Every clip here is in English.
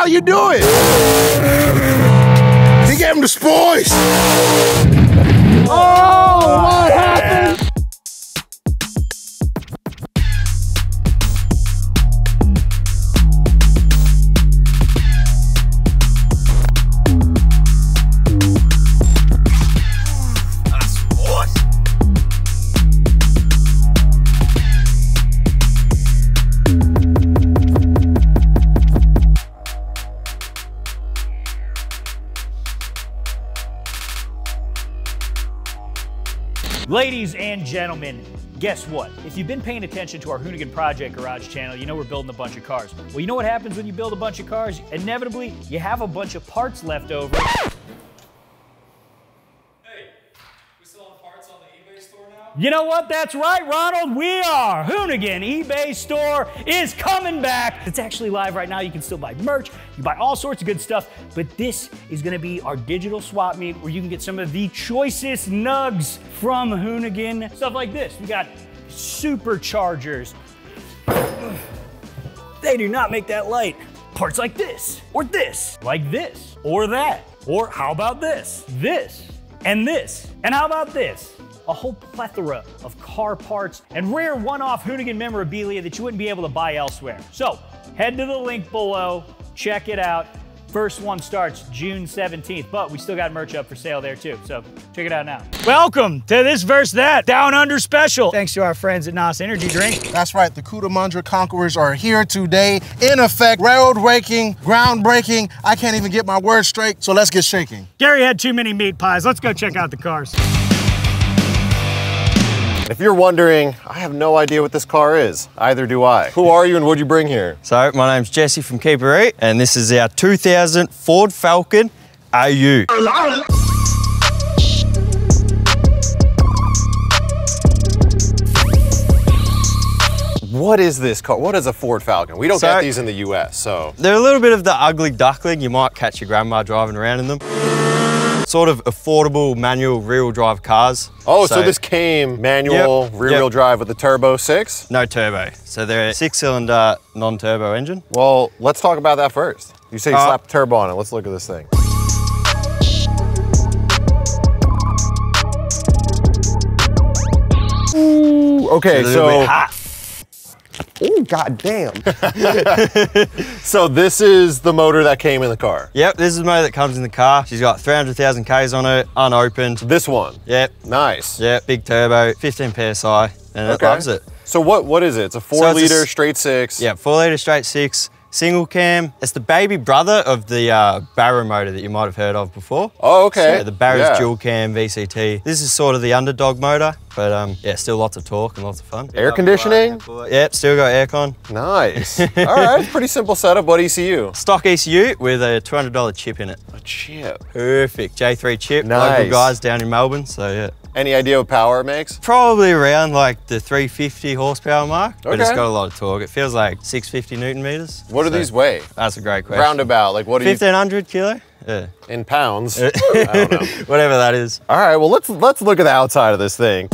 how you do it. He gave him the spoils. Oh, Ladies and gentlemen, guess what? If you've been paying attention to our Hoonigan Project Garage channel, you know we're building a bunch of cars. Well, you know what happens when you build a bunch of cars? Inevitably, you have a bunch of parts left over. You know what? That's right, Ronald. We are. Hoonigan eBay store is coming back. It's actually live right now. You can still buy merch. You buy all sorts of good stuff. But this is going to be our digital swap meet where you can get some of the choicest nugs from Hoonigan. Stuff like this. We got superchargers. They do not make that light. Parts like this, or this, like this, or that. Or how about this? This, and this. And how about this? A whole plethora of car parts and rare one-off Hoonigan memorabilia that you wouldn't be able to buy elsewhere. So head to the link below, check it out. First one starts June 17th, but we still got merch up for sale there too, so check it out now. Welcome to this verse that Down Under special. Thanks to our friends at NOS Energy Drink. That's right, the Cootamundra Conquerors are here today. In effect, railroad breaking, groundbreaking. I can't even get my words straight, so let's get shaking. Gary had too many meat pies. Let's go check out the cars. If you're wondering, I have no idea what this car is. Either do I. Who are you and what'd you bring here? So, my name's Jesse from Keep It Reet, and this is our 2000 Ford Falcon AU. What is this car? What is a Ford Falcon? We don't So- get these in the US, so. They're a little bit of the ugly duckling. You might catch your grandma driving around in them. Sort of affordable manual rear-wheel drive cars. Oh, so, this came manual, Yep, rear-wheel yep. drive with the turbo six? No turbo. So they're a six-cylinder non-turbo engine. Well, let's talk about that first. You say you Uh, slap a turbo on it. Let's look at this thing. Ooh, okay, a so hot. oh goddamn. so this is the motor that came in the car. Yep, this is the motor that comes in the car. She's got 300,000 Ks on it, unopened. This one. Yep, Nice. yep, big turbo, 15 PSI, and it loves it. So what what is it? It's a four it's a liter s- straight six. Yeah, four litre straight six, single cam. It's the baby brother of the uh, Barra motor that you might have heard of before. Oh, okay. So the Barra's Yeah. dual cam VCT. This is sort of the underdog motor, but um, yeah, still lots of torque and lots of fun. Air conditioning? Yep, still got aircon. Nice. All right, pretty simple setup. What ECU? Stock ECU with a $200 chip in it. A chip. Perfect. J3 chip. Nice. Local guys down in Melbourne, so yeah. Any idea what power it makes? Probably around like the 350 horsepower mark, but it's got a lot of torque. It feels like 650 newton meters. What do So these weigh? That's a great question. Roundabout, like what do you 1500 kilo? Yeah. in pounds? I don't know. Whatever that is. All right, well let's let's look at the outside of this thing.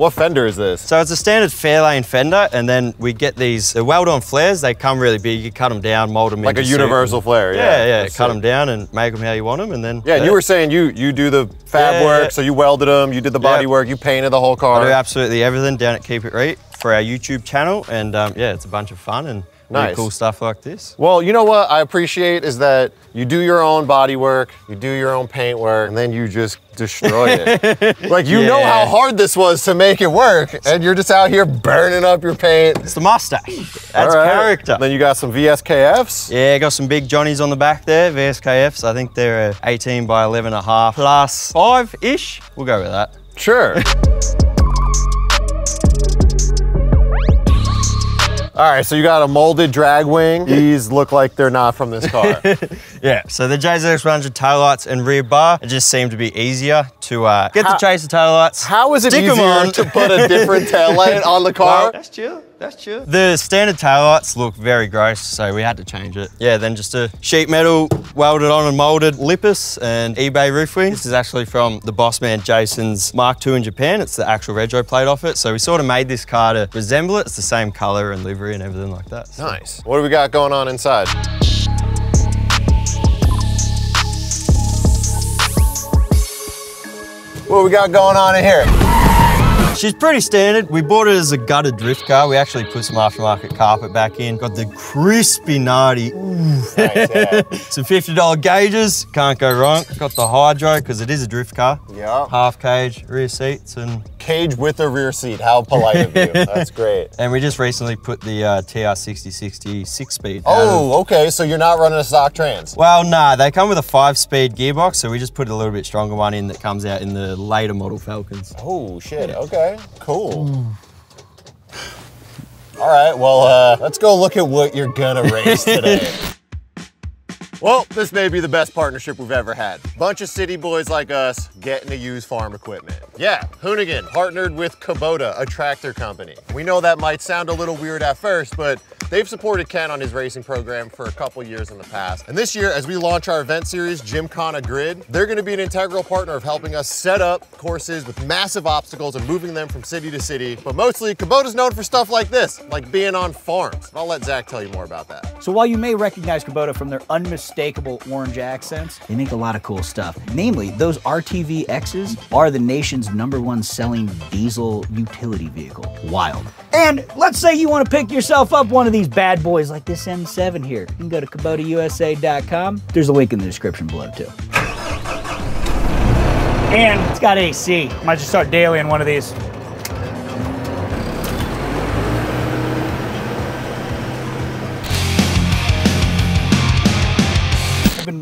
What fender is this? So it's a standard Fairlane fender, and then we get these the weld-on flares. They come really big. You cut them down, mold them Like a universal flare, yeah. Yeah, yeah. Cut sick. them down and make them how you want them, and then Yeah, and you were saying you you do the fab Yeah, work, yeah. so you welded them, you did the body work, you painted the whole car. I do absolutely everything down at Keep It Reet for our YouTube channel, and um, yeah, it's a bunch of fun and Nice. cool stuff like this. Well, you know what I appreciate is that you do your own body work, you do your own paint work, and then you just destroy it. like you know how hard this was to make it work, and you're just out here burning up your paint. It's the mustache. That's right. character. Then you got some VSKFs. Yeah, got some big Johnnies on the back there, VSKFs. I think they're uh, 18 by 11 and a half plus five-ish. We'll go with that. Sure. All right, so you got a molded drag wing. These look like they're not from this car. Yeah, so the JZX100 taillights and rear bar, it just seemed to be easier to uh, get How- the chaser taillights. How is it easier on. to put a different tail light on the car? That's chill. That's chill. The standard taillights look very gross, so we had to change it. Yeah, then just a sheet metal welded on and molded Lippis and eBay roof wing. This is actually from the boss man Jason's Mark II in Japan. It's the actual retro plate off it. So we sort of made this car to resemble it. It's the same color and livery and everything like that. So. Nice. What do we got going on inside? What we got going on in here? She's pretty standard. We bought it as a gutted drift car. We actually put some aftermarket carpet back in. Got the crispy naughty. Some $50 gauges, can't go wrong. Got the hydro, because it is a drift car. Yeah. Half cage, rear seats, and Cage with a rear seat. How polite of you. That's great. and we just recently put the uh, TR6060 six speed. Oh, okay. So you're not running a stock trans. Well, nah, they come with a five speed gearbox, so we just put a little bit stronger one in that comes out in the later model Falcons. Oh shit. Okay. Cool. All right. Well, uh, let's go look at what you're gonna race today. Well, this may be the best partnership we've ever had. Bunch of city boys like us getting to use farm equipment. Yeah, Hoonigan partnered with Kubota, a tractor company. We know that might sound a little weird at first, but they've supported Ken on his racing program for a couple years in the past. And this year, as we launch our event series, Gymkhana Grid, they're gonna be an integral partner of helping us set up courses with massive obstacles and moving them from city to city. But mostly, Kubota's known for stuff like this, like being on farms. I'll let Zach tell you more about that. So while you may recognize Kubota from their unmistakable orange accents, they make a lot of cool stuff. Namely, those RTV X's are the nation's number one selling diesel utility vehicle. Wild. And let's say you want to pick yourself up one of these bad boys like this M7 here. You can go to KubotaUSA.com. There's a link in the description below too. And it's got AC. Might just start daily in one of these.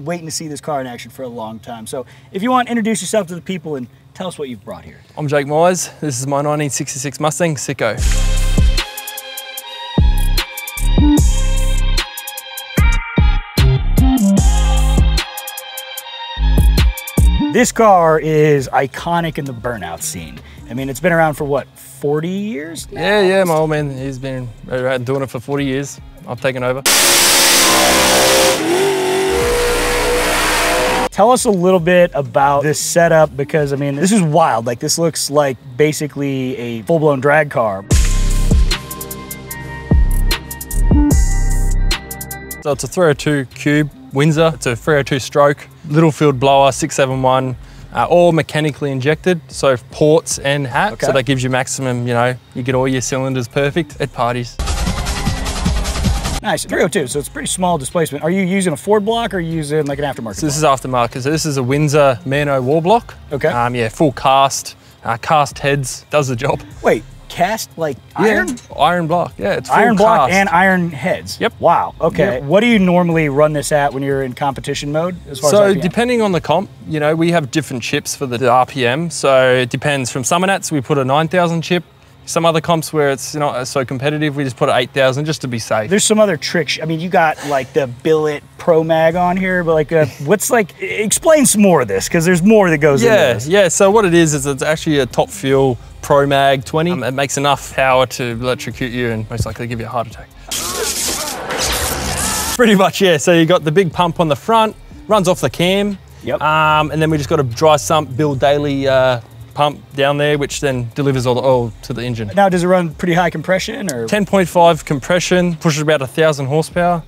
Waiting to see this car in action for a long time. So if you want, to introduce yourself to the people and tell us what you've brought here. I'm Jake Myers. This is my 1966 Mustang S1CKO. This car is iconic in the burnout scene. I mean, it's been around for what, 40 years? Yeah, yeah, my old man, he's been uh, doing it for 40 years. I've taken over. Tell us a little bit about this setup because I mean, this is wild. Like, this looks like basically a full blown drag car. So it's a 302 Cube Windsor. It's a 302 stroke, Littlefield blower, 671, uh, all mechanically injected. So ports and hat. Okay. So that gives you maximum, you know, you get all your cylinders perfect at parties. Nice, 302, so it's pretty small displacement. Are you using a Ford block or are you using like an aftermarket? So this is aftermarket. So this is a Windsor Mano wall block. Okay. Um, yeah, full cast, uh, cast heads, does the job. Wait, cast like iron? Yeah, iron block. Yeah, it's full Iron block cast. and iron heads. Yep. Wow. Okay. Yep. What do you normally run this at when you're in competition mode? As far So as RPM? depending on the comp, you know, we have different chips for the RPM. So it depends. From Summernats, we put a 9,000 chip. Some other comps where it's not so competitive, we just put an 8,000 just to be safe. There's some other tricks. I mean, you got like the Billet Pro Mag on here, but like, uh, what's like? Explain some more of this because there's more that goes into Yeah, this. yeah. So what it is is it's actually a top fuel Pro Mag 20. Um, it makes enough power to electrocute you and most likely give you a heart attack. Pretty much, yeah. So you got the big pump on the front, runs off the cam. Yep. Um, and then we just got a dry sump Bill Daily uh, pump down there, which then delivers all the oil to the engine. Now, does it run pretty high compression or? 10.5 compression, pushes about a thousand horsepower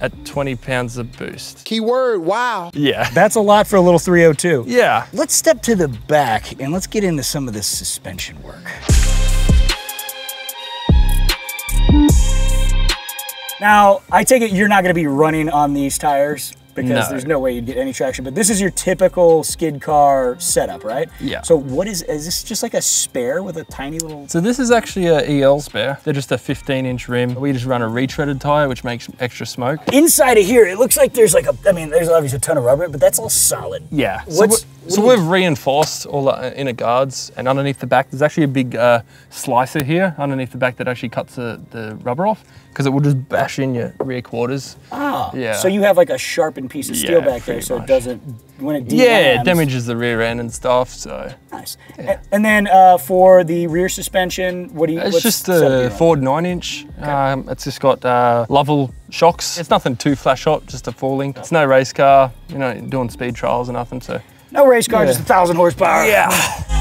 at 20 pounds of boost. Keyword, wow. Yeah. That's a lot for a little 302. Yeah. Let's step to the back and let's get into some of this suspension work. Now, I take it you're not going to be running on these tires because No. there's no way you'd get any traction. But this is your typical skid car setup, right? Yeah. So what is is this just like a spare with a tiny little? So this is actually a EL spare. They're just a 15 inch rim. We just run a retreaded tire, which makes extra smoke. Inside of here, it looks like there's like a. I mean, there's obviously a ton of rubber, but that's all solid. Yeah. So What's what- So we've reinforced all the uh, inner guards, and underneath the back, there's actually a big uh, slicer here underneath the back that actually cuts the, the rubber off because it will just bash in your rear quarters. Ah, Yeah. So you have like a sharpened piece of steel Yeah, back there, so it doesn't when it Yeah, it damages the rear end and stuff. So Nice. A- And then uh, for the rear suspension, what do you? it's just a? Ford nine inch. Um, it's just got uh, Lovell shocks. It's nothing too flash hot, just a four link. It's no race car. You know, doing speed trials or nothing. So No race car, Yeah. just a thousand horsepower. yeah.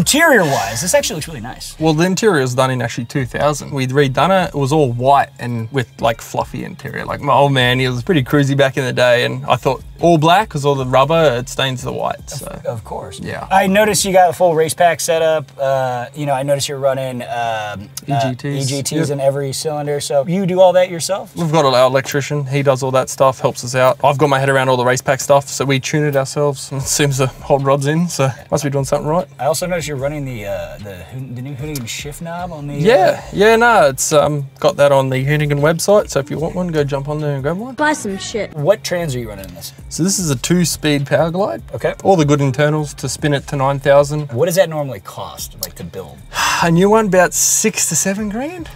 Interior wise, this actually looks really nice. Well, the interior was done in actually 2000. We'd redone it. It was all white and with like fluffy interior. Like my old man, he was pretty cruisy back in the day, and I thought all black because all the rubber it stains the white. So Of course. Yeah. I noticed you got a full Racepak setup. Uh, you know, I noticed you're running um, uh, EGTs. EGTs Yep. in every cylinder. So you do all that yourself? we've got our electrician. He does all that stuff, helps us out. I've got my head around all the Racepak stuff, so we tune it ourselves. And it seems the hot rod's in, so must be doing something right. I also noticed you're running the uh, the the new Hoonigan shift knob on the. uh, Yeah, yeah, no, it's um, got that on the Hoonigan website. So if you want one, go jump on there and grab one. Buy some shit. what trans are you running in this? So this is a two-speed power glide. Okay. All the good internals to spin it to 9,000. What does that normally cost, like to build? A new one about six to seven grand.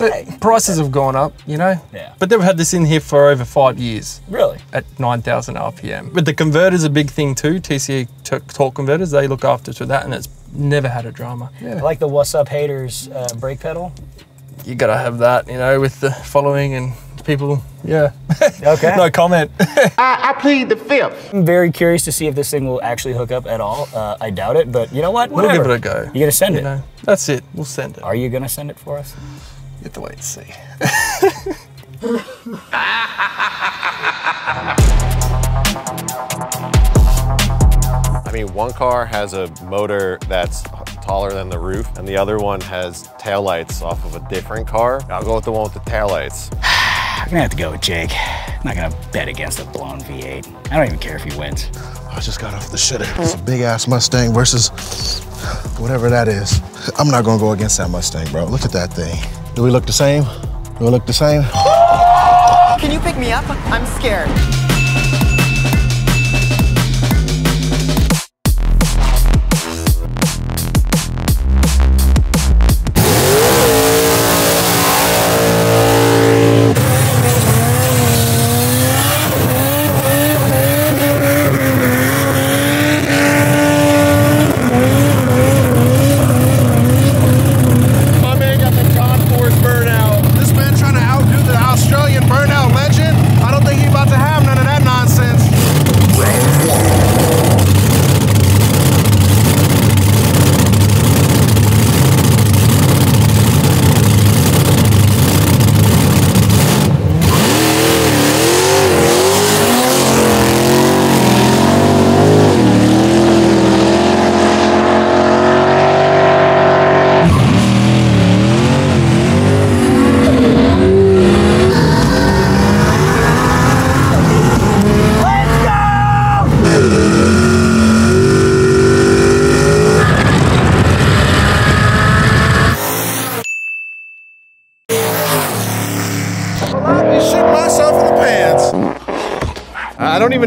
But prices have gone up, you know. Yeah. But they've had this in here for over five years Really? at 9,000 RPM. But the converter's a big thing too. TCE t- torque converters, they look after to that, and it's never had a drama. I Yeah. like the What's Up Haters uh, brake pedal. You gotta have that, you know, with the following and people. Yeah. Okay. no comment. I, I plead the fifth. I'm very curious to see if this thing will actually hook up at all. Uh, I doubt it, but you know what? we'll give it a go. You gonna send You it? know, that's it. We'll send it. Are you gonna send it for us? You have to wait and see. I mean, one car has a motor that's taller than the roof, and the other one has taillights off of a different car. I'll go with the one with the taillights. I'm gonna have to go with Jake. I'm not gonna bet against a blown V8. I don't even care if he wins. I just got off the shitter. It's a big ass Mustang versus whatever that is. I'm not gonna go against that Mustang, bro. Look at that thing. Do we look the same? Do we look the same? Can you pick me up? I'm scared.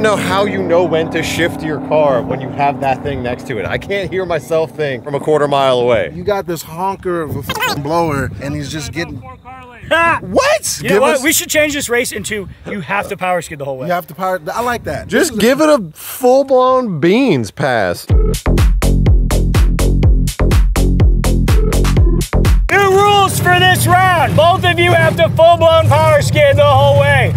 Know how you know when to shift your car when you have that thing next to it. I can't hear myself think from a quarter mile away. You got this honker of a f***ing blower, and he's just getting. Ah! What? You know what? we should change this race into you have to power skid the whole way. You have to power. I like that. Just give it a full blown beans pass. New rules for this round. Both of you have to full blown power skid the whole way.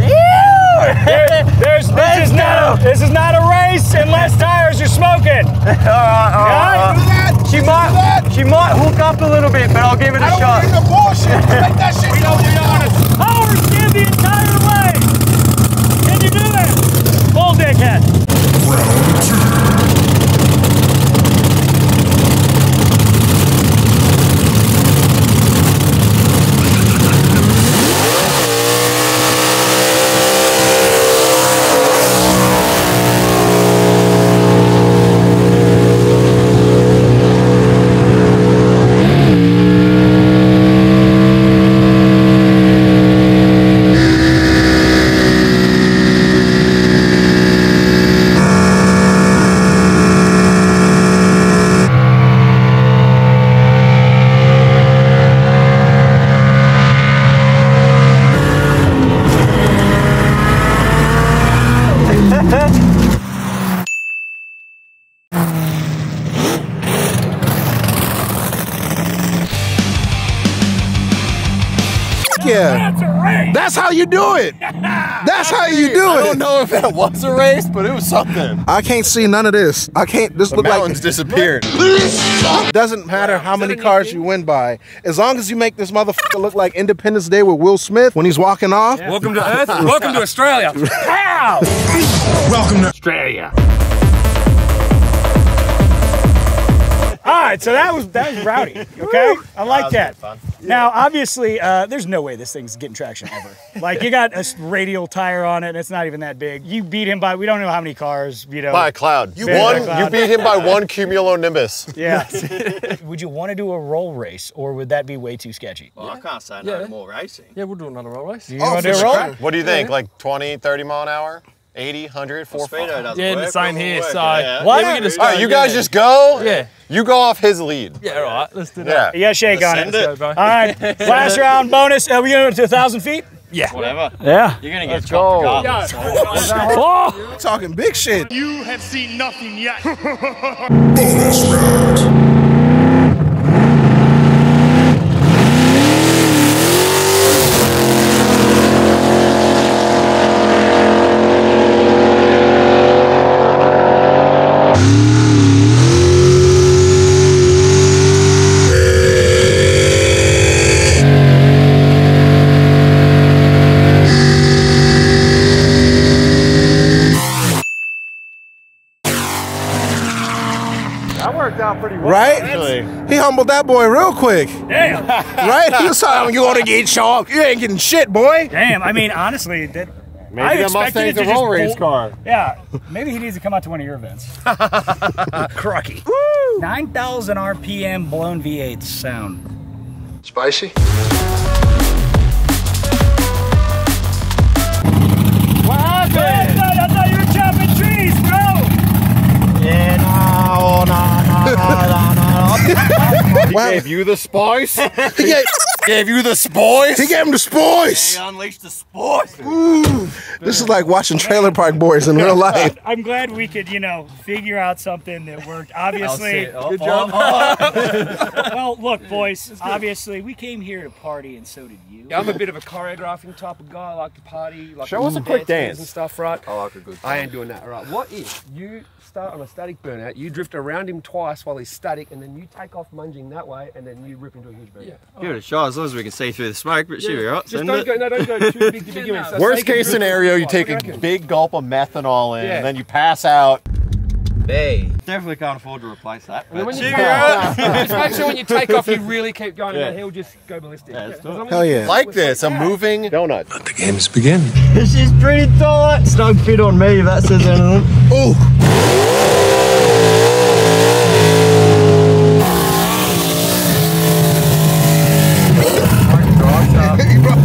There- there's, this, is not a, this is not a race unless tires are smoking. Uh, uh, uh, yeah? She might, she might hook up a little bit, but I'll give it a shot. I don't bullshit. Make that shit go down. Power skid the entire way. Can you do it? Full dickhead. Yeah. That's a race. That's how you do it. That's how you do it. I it. don't know if that was a race, but it was something. I can't see none of this. I can't. This The look like mountains disappeared. Doesn't matter how many cars you win by, as long as you make this motherfucker look like Independence Day with Will Smith when he's walking off. Welcome to Earth. Welcome to Australia. Pow! Welcome to Australia. Right, so that was that was rowdy. Okay, I like that. Now, obviously, uh, there's no way this thing's getting traction ever. Like you got a radial tire on it, and it's not even that big. You beat him by we don't know how many cars. You know, By a cloud. You won. cloud. You beat him by one cumulonimbus. Yeah. would you want to do a roll race, or would that be way too sketchy? Well, I can't say Yeah. no more racing. Yeah, we'll do another roll race. You want to do a roll? What do you think? Like 20, 30 mile an hour? 80, 100, 4, Yeah, the same here. won't So work, yeah. What? Yeah, we can just All right, you guys just go. Yeah. You go off his lead. Yeah, all right. Let's do Yeah. that. You got a shake on Send it. it. Go. All right, last round bonus. Are we going to a thousand feet? Yeah. Whatever. Yeah. You're gonna get chopped regardless. Oh, talking big shit. You have seen nothing yet. That worked out pretty well. Right? Actually. He humbled that boy real quick. damn. Right? He was telling you want to get chalk. You ain't getting shit, boy. Damn. I mean, honestly, that. Maybe I that expected Mustang's it a to roll race bolt- car. Yeah, maybe he needs to come out to one of your events. Crocky. 9,000 RPM blown V8 sound. Spicy? He Wow. gave you the spice. He gave, gave you the spice. he gave him the spoils. He unleashed the sport. This is like watching Trailer Park Boys in real life. I'm glad we could, you know, figure out something that worked. Obviously, oh, Good oh, job. Oh. well, look, boys. Obviously, we came here to party, and so did you. I'm a bit of a choreographing type of guy. I like to party. Like Show us a quick dance. and stuff, right? I like a good dance. I ain't doing that. All right. What if you start on a static burnout, you drift around him twice while he's static, and then you take off munging that way, and then you rip into a huge burnout? Yeah. Give it a shot as long as we can see through the smoke, but should be right. Just don't it. go. No, don't go too big to begin with. So Worst case scenario, you take a reckon? big gulp of methanol in, Yeah. and then you pass out. Hey. Definitely can't afford to replace that. And then but when you should take be right. just make sure when you take off, you really keep going, Yeah. and he'll just go ballistic. Yeah, let's do it. Hell you- yeah. Like this, a moving donut. Let The games begin. This is pretty tight. Snug fit on me if that says anything. Ooh. he, broke,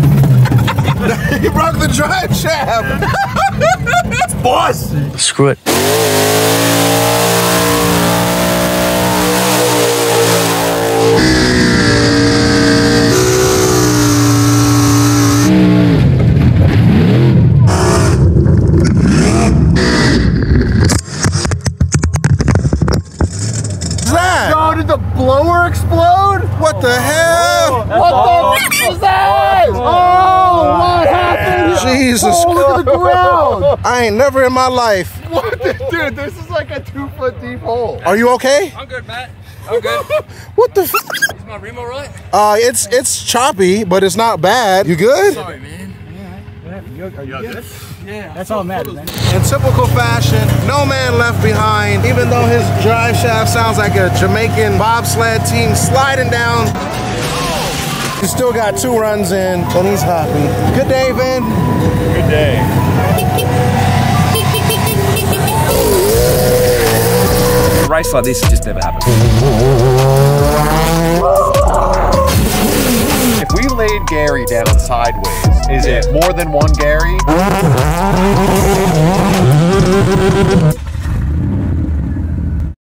he broke the drive shaft. Screw it. What's that? Oh, did the blower explode? What the hell? Oh, what the f- is that? Oh, what happened? Jesus Oh, look at the ground. I ain't never in my life. What the- Dude, this is like a two foot deep hole. Are you okay? I'm good, Matt. I'm good. What the? F- Is my rim right? uh, it's it's choppy, but it's not bad. You good? Sorry, man. Yeah. Yeah. That's all that matters, man. In typical fashion, no man left behind. Even though his drive shaft sounds like a Jamaican bobsled team sliding down. He still got two runs in, and he's happy. Good day, Vin. Good day. Race like this just never happens. If we laid Gary down sideways, is it more than one Gary?